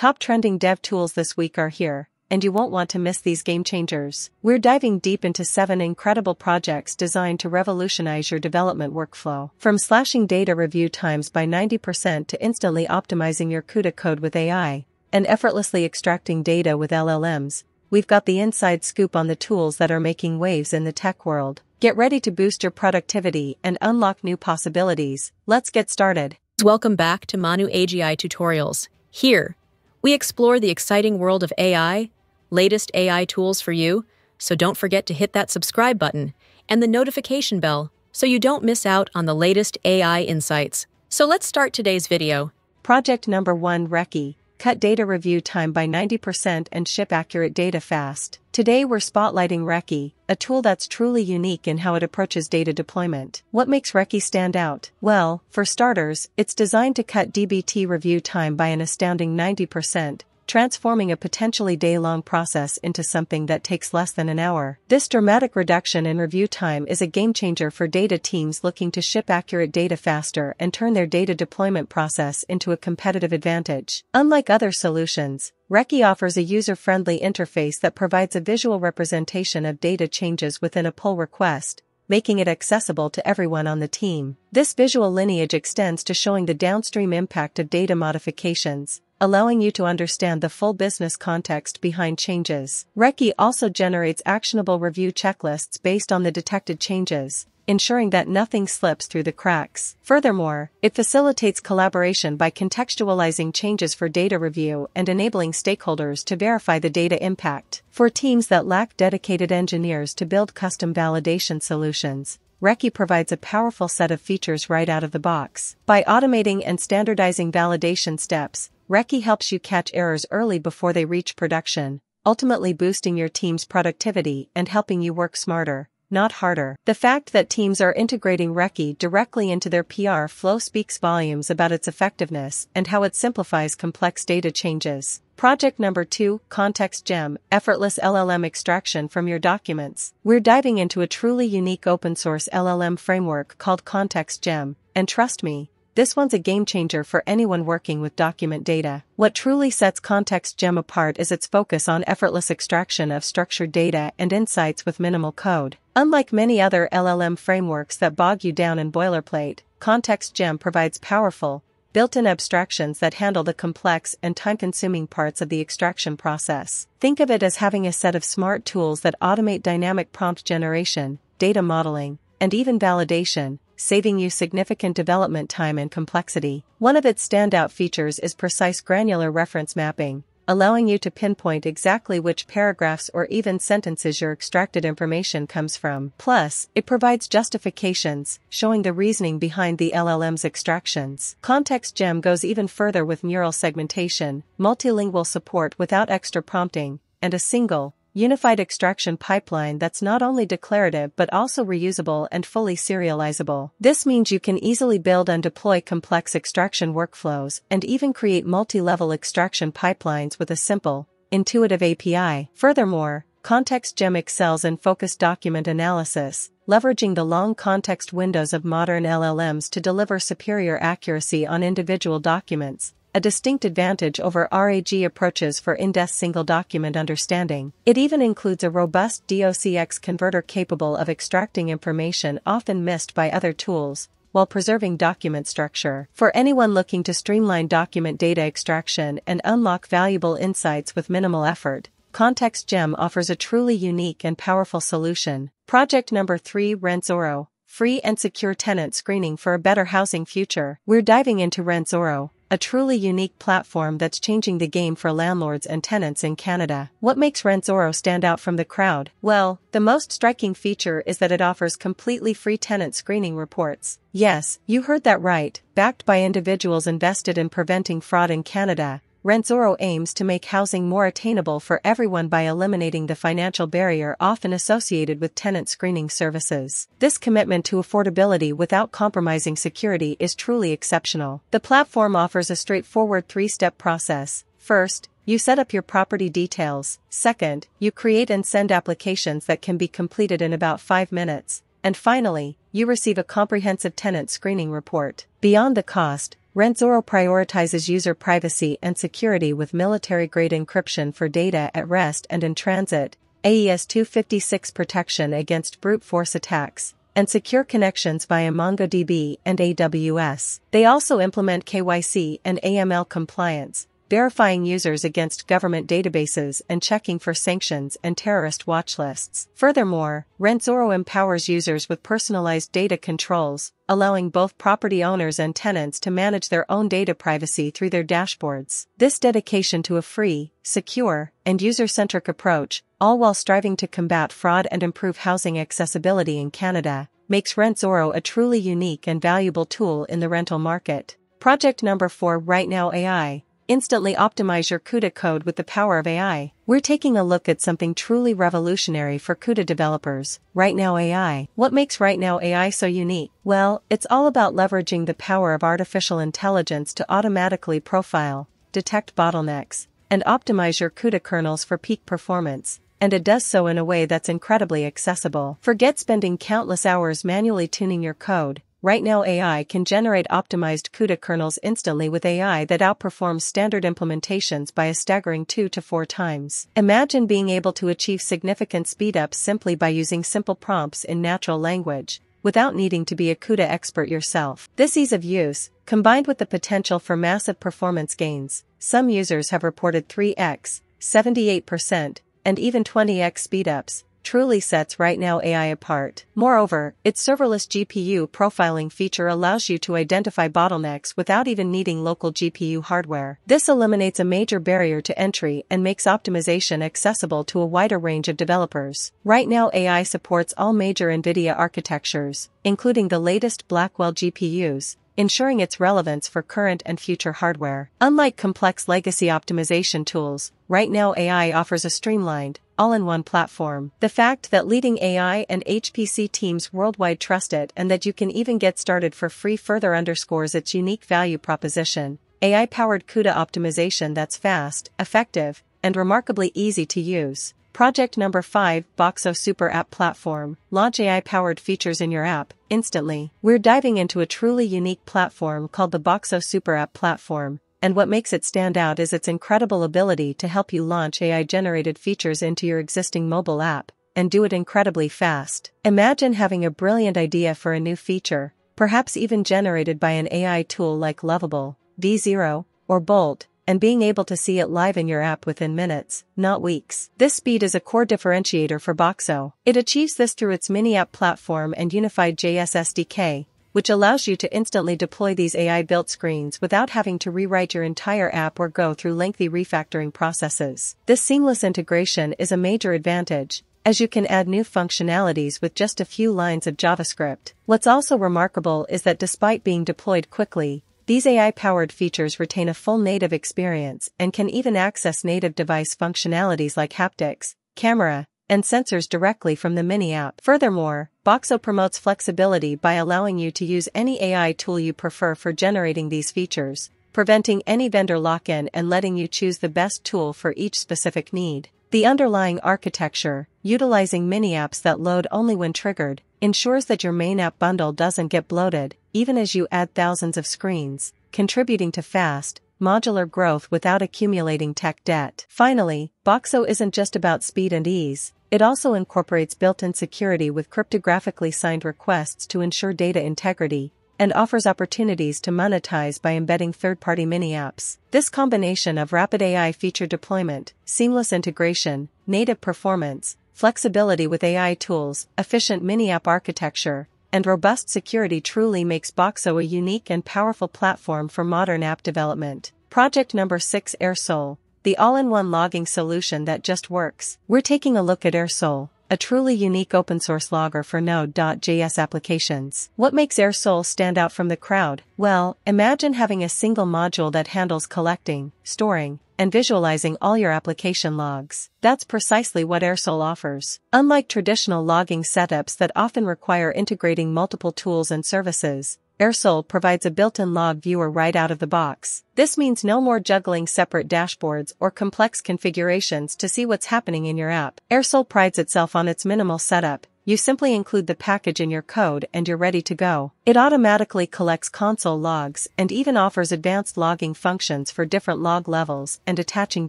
Top trending dev tools this week are here, and you won't want to miss these game changers. We're diving deep into seven incredible projects designed to revolutionize your development workflow. From slashing data review times by 90% to instantly optimizing your CUDA code with AI, and effortlessly extracting data with LLMs, we've got the inside scoop on the tools that are making waves in the tech world. Get ready to boost your productivity and unlock new possibilities. Let's get started. Welcome back to Manu AGI Tutorials. Here, we explore the exciting world of AI, latest AI tools for you, so don't forget to hit that subscribe button and the notification bell so you don't miss out on the latest AI insights. So let's start today's video. Project number one Recce. Cut data review time by 90% and ship accurate data fast. Today we're spotlighting Recce, a tool that's truly unique in how it approaches data deployment. What makes Recce stand out? Well, for starters, it's designed to cut DBT review time by an astounding 90%, transforming a potentially day-long process into something that takes less than an hour. This dramatic reduction in review time is a game-changer for data teams looking to ship accurate data faster and turn their data deployment process into a competitive advantage. Unlike other solutions, Recce offers a user-friendly interface that provides a visual representation of data changes within a pull request, making it accessible to everyone on the team. This visual lineage extends to showing the downstream impact of data modifications, allowing you to understand the full business context behind changes. Recce also generates actionable review checklists based on the detected changes, ensuring that nothing slips through the cracks. Furthermore, it facilitates collaboration by contextualizing changes for data review and enabling stakeholders to verify the data impact. For teams that lack dedicated engineers to build custom validation solutions, Recce provides a powerful set of features right out of the box. By automating and standardizing validation steps, Recce helps you catch errors early before they reach production, ultimately boosting your team's productivity and helping you work smarter, not harder. The fact that teams are integrating Recce directly into their PR flow speaks volumes about its effectiveness and how it simplifies complex data changes. Project number two, ContextGem, effortless LLM extraction from your documents. We're diving into a truly unique open source LLM framework called ContextGem, and trust me, this one's a game changer for anyone working with document data. What truly sets ContextGem apart is its focus on effortless extraction of structured data and insights with minimal code. Unlike many other LLM frameworks that bog you down in boilerplate, ContextGem provides powerful, built-in abstractions that handle the complex and time-consuming parts of the extraction process. Think of it as having a set of smart tools that automate dynamic prompt generation, data modeling, and even validation, saving you significant development time and complexity. One of its standout features is precise granular reference mapping, allowing you to pinpoint exactly which paragraphs or even sentences your extracted information comes from. Plus, it provides justifications, showing the reasoning behind the LLM's extractions. ContextGem goes even further with neural segmentation, multilingual support without extra prompting, and a single, unified extraction pipeline that's not only declarative but also reusable and fully serializable. This means you can easily build and deploy complex extraction workflows and even create multi-level extraction pipelines with a simple, intuitive API. Furthermore, ContextGem excels in focused document analysis, leveraging the long context windows of modern LLMs to deliver superior accuracy on individual documents, a distinct advantage over RAG approaches for in-depth single document understanding. It even includes a robust DOCX converter capable of extracting information often missed by other tools, while preserving document structure. For anyone looking to streamline document data extraction and unlock valuable insights with minimal effort, ContextGem offers a truly unique and powerful solution. Project number 3 RentZoro, free and secure tenant screening for a better housing future. We're diving into RentZoro, a truly unique platform that's changing the game for landlords and tenants in Canada. What makes RentZoro stand out from the crowd? Well, the most striking feature is that it offers completely free tenant screening reports. Yes, you heard that right, backed by individuals invested in preventing fraud in Canada. RentZoro aims to make housing more attainable for everyone by eliminating the financial barrier often associated with tenant screening services. This commitment to affordability without compromising security is truly exceptional. The platform offers a straightforward three-step process. First, you set up your property details. Second, you create and send applications that can be completed in about 5 minutes. And finally, you receive a comprehensive tenant screening report. Beyond the cost, RentZoro prioritizes user privacy and security with military-grade encryption for data at rest and in transit, AES 256 protection against brute force attacks, and secure connections via MongoDB and AWS. They also implement KYC and AML compliance, verifying users against government databases and checking for sanctions and terrorist watch lists. Furthermore, RentZoro empowers users with personalized data controls, allowing both property owners and tenants to manage their own data privacy through their dashboards. This dedication to a free, secure, and user-centric approach, all while striving to combat fraud and improve housing accessibility in Canada, makes RentZoro a truly unique and valuable tool in the rental market. Project number 4 RightNow AI Instantly optimize your CUDA code with the power of AI. We're taking a look at something truly revolutionary for CUDA developers, RightNow AI. What makes RightNow AI so unique? Well, it's all about leveraging the power of artificial intelligence to automatically profile, detect bottlenecks, and optimize your CUDA kernels for peak performance. And it does so in a way that's incredibly accessible. Forget spending countless hours manually tuning your code RightNow AI can generate optimized CUDA kernels instantly with AI that outperforms standard implementations by a staggering 2 to 4 times. Imagine being able to achieve significant speedups simply by using simple prompts in natural language, without needing to be a CUDA expert yourself. This ease of use, combined with the potential for massive performance gains, some users have reported 3x, 78%, and even 20x speedups, truly sets RightNow AI apart. Moreover, its serverless GPU profiling feature allows you to identify bottlenecks without even needing local GPU hardware. This eliminates a major barrier to entry and makes optimization accessible to a wider range of developers. RightNow AI supports all major NVIDIA architectures, including the latest Blackwell GPUs, ensuring its relevance for current and future hardware. Unlike complex legacy optimization tools, RightNow AI offers a streamlined, all-in-one platform. The fact that leading AI and HPC teams worldwide trust it and that you can even get started for free further underscores its unique value proposition. AI-powered CUDA optimization that's fast, effective, and remarkably easy to use. Project number 5 Boxo Super App Platform Launch AI powered features in your app instantly. We're diving into a truly unique platform called the Boxo Super App Platform, and what makes it stand out is its incredible ability to help you launch AI generated features into your existing mobile app and do it incredibly fast. Imagine having a brilliant idea for a new feature, perhaps even generated by an AI tool like Lovable, V0, or Bolt, and being able to see it live in your app within minutes, not weeks. This speed is a core differentiator for Boxo. It achieves this through its mini app platform and unified JS SDK, which allows you to instantly deploy these AI-built screens without having to rewrite your entire app or go through lengthy refactoring processes. This seamless integration is a major advantage, as you can add new functionalities with just a few lines of JavaScript. What's also remarkable is that despite being deployed quickly, these AI-powered features retain a full native experience and can even access native device functionalities like haptics, camera, and sensors directly from the mini app. Furthermore, Boxo promotes flexibility by allowing you to use any AI tool you prefer for generating these features, preventing any vendor lock-in and letting you choose the best tool for each specific need. The underlying architecture, utilizing mini apps that load only when triggered, ensures that your main app bundle doesn't get bloated, even as you add thousands of screens, contributing to fast, modular growth without accumulating tech debt. Finally, Boxo isn't just about speed and ease, it also incorporates built-in security with cryptographically signed requests to ensure data integrity, and offers opportunities to monetize by embedding third-party mini-apps. This combination of rapid AI feature deployment, seamless integration, native performance, flexibility with AI tools, efficient mini-app architecture, and robust security truly makes Boxo a unique and powerful platform for modern app development. Project number 6 Errsole, the all-in-one logging solution that just works. We're taking a look at Errsole, a truly unique open source logger for Node.js applications. What makes Errsole stand out from the crowd? Well, imagine having a single module that handles collecting, storing, and visualizing all your application logs. That's precisely what Errsole offers. Unlike traditional logging setups that often require integrating multiple tools and services, Errsole provides a built-in log viewer right out of the box. This means no more juggling separate dashboards or complex configurations to see what's happening in your app. Errsole prides itself on its minimal setup, you simply include the package in your code and you're ready to go. It automatically collects console logs and even offers advanced logging functions for different log levels and attaching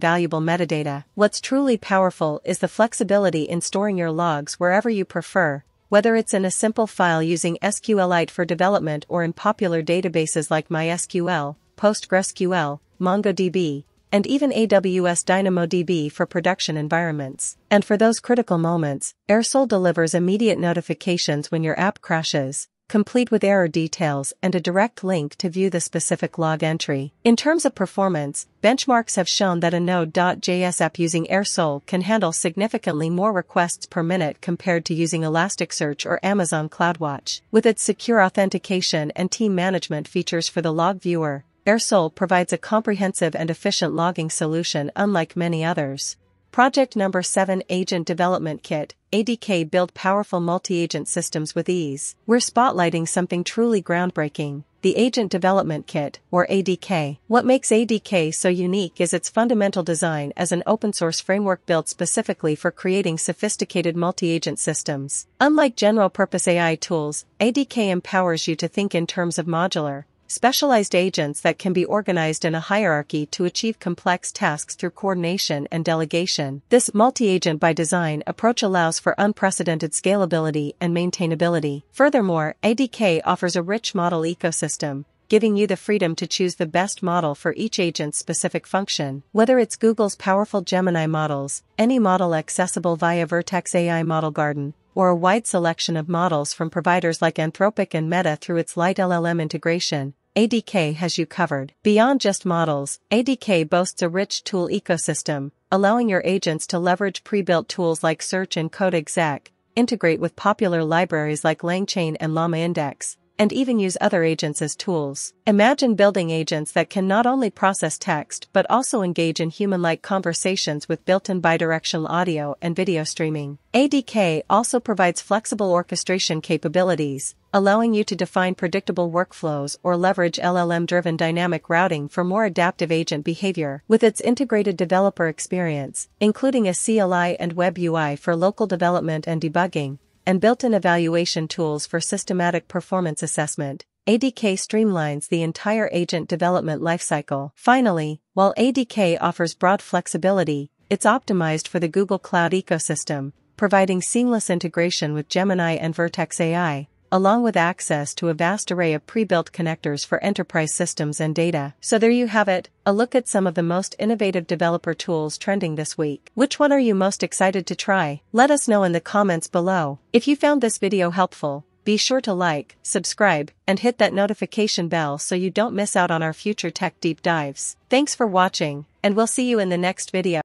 valuable metadata. What's truly powerful is the flexibility in storing your logs wherever you prefer, whether it's in a simple file using SQLite for development or in popular databases like MySQL, PostgreSQL, MongoDB, and even AWS DynamoDB for production environments. And for those critical moments, Errsole delivers immediate notifications when your app crashes, complete with error details and a direct link to view the specific log entry. In terms of performance, benchmarks have shown that a Node.js app using Errsole can handle significantly more requests per minute compared to using Elasticsearch or Amazon CloudWatch. With its secure authentication and team management features for the log viewer, Errsole provides a comprehensive and efficient logging solution unlike many others. Project number 7 Agent Development Kit, ADK build powerful multi-agent systems with ease. We're spotlighting something truly groundbreaking, the Agent Development Kit, or ADK. What makes ADK so unique is its fundamental design as an open-source framework built specifically for creating sophisticated multi-agent systems. Unlike general-purpose AI tools, ADK empowers you to think in terms of modular, specialized agents that can be organized in a hierarchy to achieve complex tasks through coordination and delegation. This multi-agent by design approach allows for unprecedented scalability and maintainability. Furthermore, ADK offers a rich model ecosystem, giving you the freedom to choose the best model for each agent's specific function. Whether it's Google's powerful Gemini models, any model accessible via Vertex AI Model Garden, or a wide selection of models from providers like Anthropic and Meta through its LiteLLM integration, ADK has you covered. Beyond just models, ADK boasts a rich tool ecosystem, allowing your agents to leverage pre-built tools like Search and Code Exec, integrate with popular libraries like LangChain and LlamaIndex, and even use other agents as tools. Imagine building agents that can not only process text but also engage in human-like conversations with built-in bidirectional audio and video streaming. ADK also provides flexible orchestration capabilities, allowing you to define predictable workflows or leverage LLM-driven dynamic routing for more adaptive agent behavior. With its integrated developer experience, including a CLI and web UI for local development and debugging, and built-in evaluation tools for systematic performance assessment, ADK streamlines the entire agent development lifecycle. Finally, while ADK offers broad flexibility, it's optimized for the Google Cloud ecosystem, providing seamless integration with Gemini and Vertex AI, along with access to a vast array of pre-built connectors for enterprise systems and data. So there you have it, a look at some of the most innovative developer tools trending this week. Which one are you most excited to try? Let us know in the comments below. If you found this video helpful, be sure to like, subscribe, and hit that notification bell so you don't miss out on our future tech deep dives. Thanks for watching, and we'll see you in the next video.